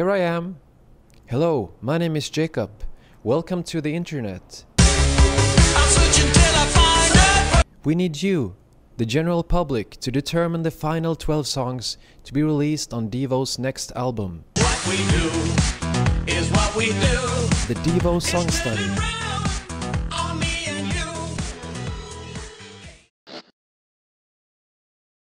Here I am. Hello, my name is Jacob. Welcome to the internet. We need you, the general public, to determine the final 12 songs to be released on Devo's next album. The Devo Song Study.